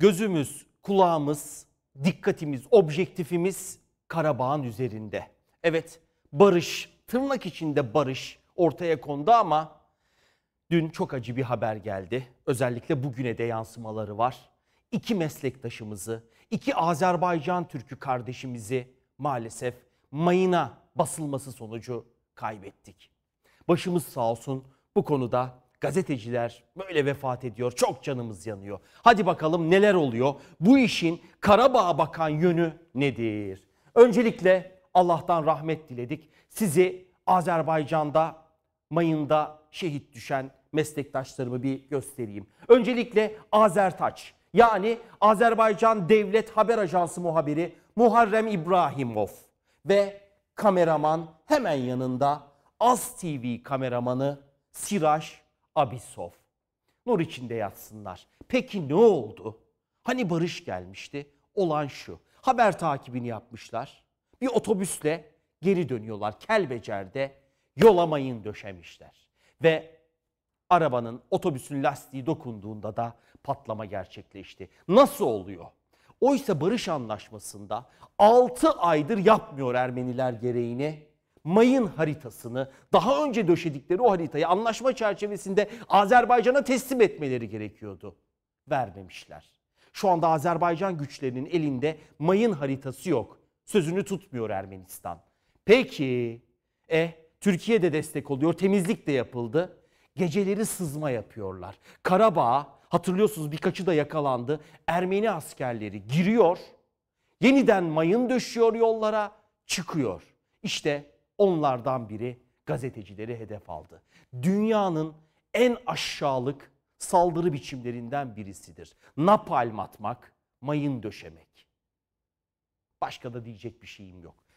Gözümüz, kulağımız, dikkatimiz, objektifimiz Karabağ'ın üzerinde. Evet, barış, tırnak içinde barış ortaya kondu ama dün çok acı bir haber geldi. Özellikle bugüne de yansımaları var. İki meslektaşımızı, iki Azerbaycan Türk'ü kardeşimizi maalesef mayına basılması sonucu kaybettik. Başımız sağ olsun bu konuda gazeteciler böyle vefat ediyor. Çok canımız yanıyor. Hadi bakalım neler oluyor? Bu işin Karabağ'a bakan yönü nedir? Öncelikle Allah'tan rahmet diledik. Sizi Azerbaycan'da mayında şehit düşen meslektaşlarımı bir göstereyim. Öncelikle Azertaç yani Azerbaycan Devlet Haber Ajansı muhabiri Muharrem İbrahimov ve kameraman hemen yanında Az TV kameramanı Siraş Abisov. Nur içinde yatsınlar. Peki ne oldu? Hani barış gelmişti? Olan şu. Haber takibini yapmışlar. Bir otobüsle geri dönüyorlar. Kelbecer'de yola mayın döşemişler. Ve arabanın, otobüsün lastiği dokunduğunda da patlama gerçekleşti. Nasıl oluyor? Oysa barış anlaşmasında 6 aydır yapmıyor Ermeniler gereğini. Mayın haritasını daha önce döşedikleri o haritayı anlaşma çerçevesinde Azerbaycan'a teslim etmeleri gerekiyordu. Vermemişler. Şu anda Azerbaycan güçlerinin elinde mayın haritası yok. Sözünü tutmuyor Ermenistan. Peki, e Türkiye de destek oluyor, temizlik de yapıldı. Geceleri sızma yapıyorlar. Karabağ hatırlıyorsunuz birkaçı da yakalandı. Ermeni askerleri giriyor, yeniden mayın döşüyor yollara, çıkıyor. İşte onlardan biri gazetecileri hedef aldı. Dünyanın en aşağılık saldırı biçimlerinden birisidir. Napalm atmak, mayın döşemek. Başka da diyecek bir şeyim yok.